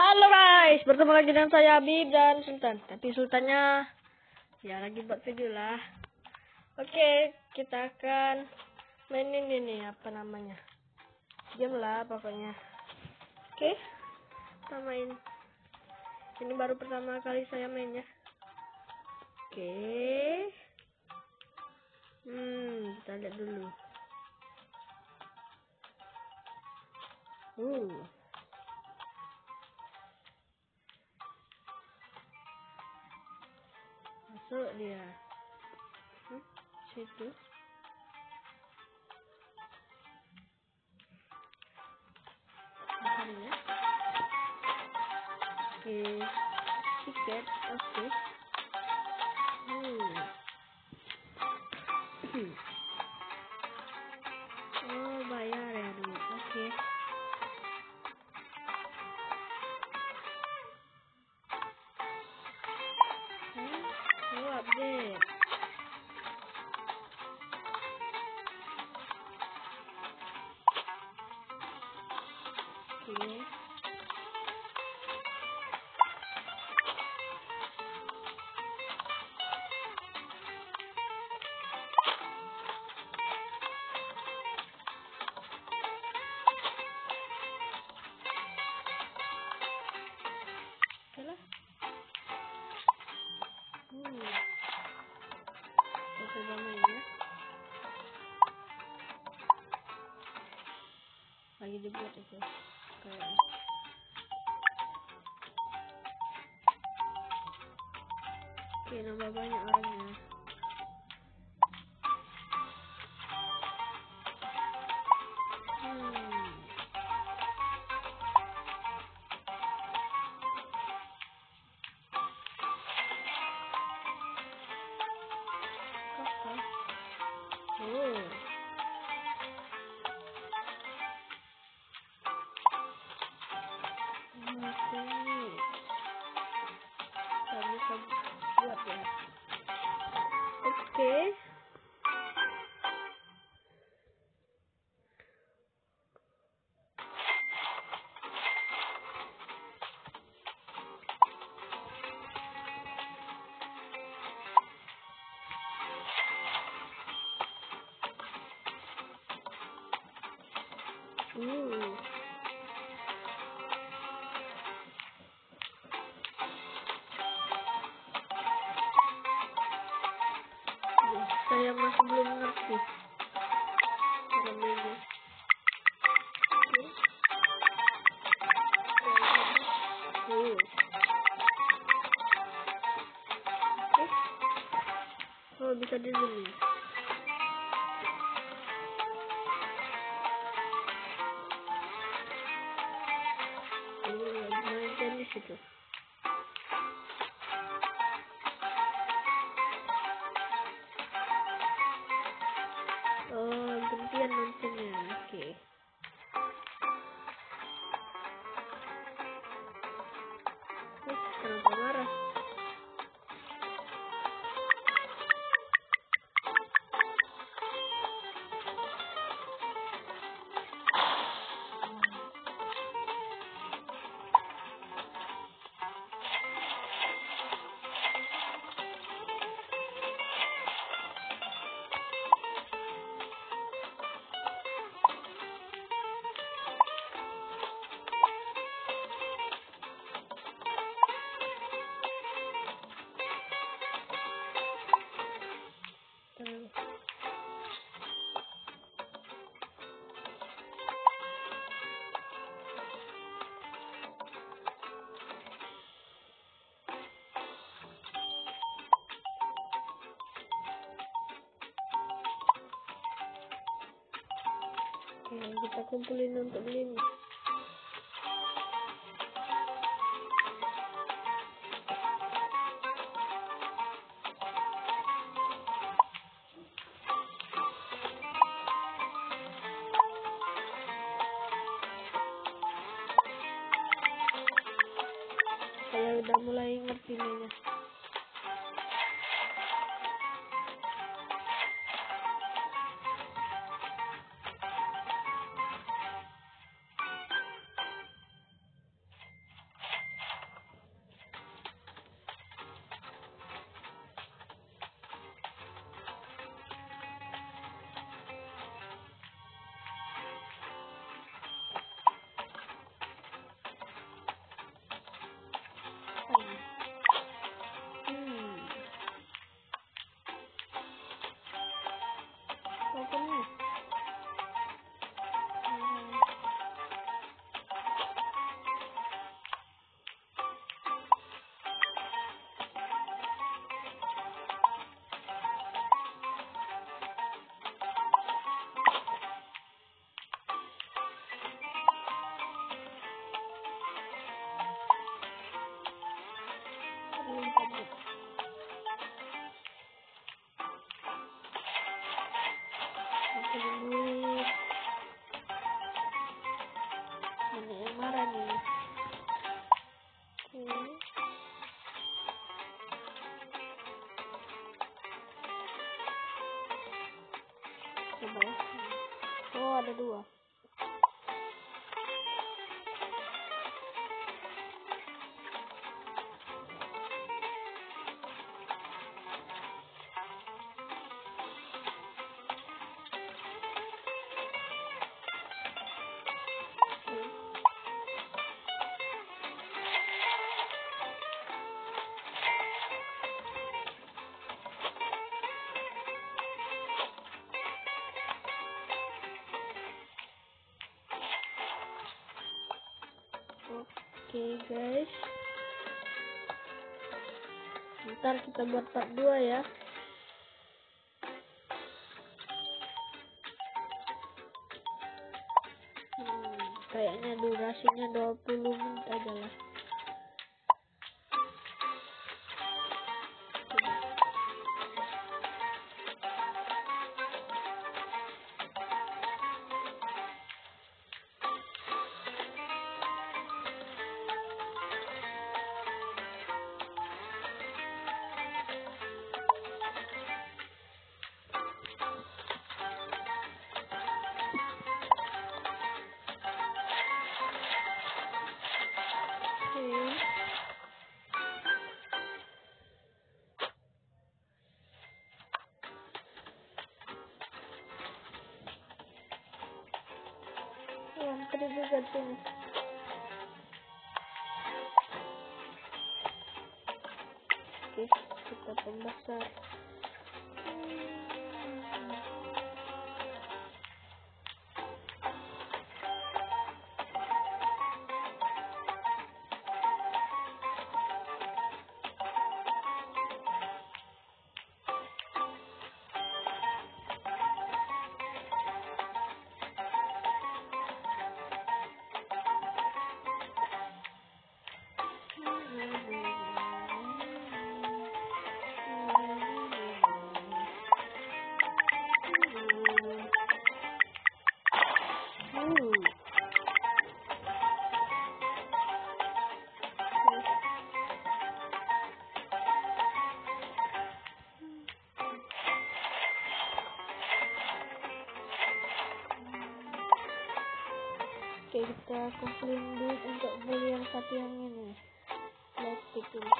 Halo guys, bertemu lagi dengan saya Habib dan Sultan. Tapi Sultannya ya lagi buat video lah. Oke, kita akan mainin ini apa namanya? Game lah pokoknya. Oke, kita main. Ini baru pertama kali saya main ya. Oke. Hmm, kita lihat dulu. Uh. Absolutely not. Hmm? Check. Okay. Ticket. Okay. Lah. Hmm. Ya. Lagi dibuat itu. Okay, number one na. Belum ngerti. Cara mainnya. Uh. Oh, bisa di zoom. Oke, kita kumpulin untuk lima. Saya udah mulai ngerti mainnya. Banyak yang marah nih. Oke. Coba ya. Oh, ada dua. Oke guys. Ntar kita buat part 2 ya. Hmm, kayaknya durasinya 20 menit aja lah. Hampir juga tuh. Oke, kita pembesar. Hmm. Kumpulin duit untuk beli yang satu yang ini. Plastik dulu.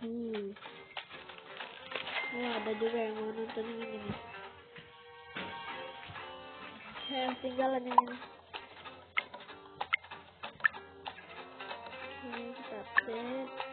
Hmm. Oh, ada juga yang mau nonton ini nih. Yang tinggalan yang ini. Oke, kita update.